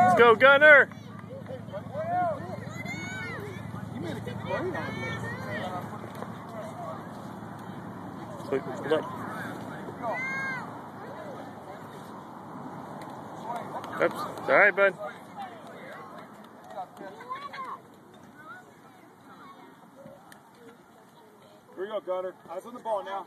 Let's go, Gunner! Wait, look. Oops. All right, bud. Here we go, Gunner. Eyes on the ball now.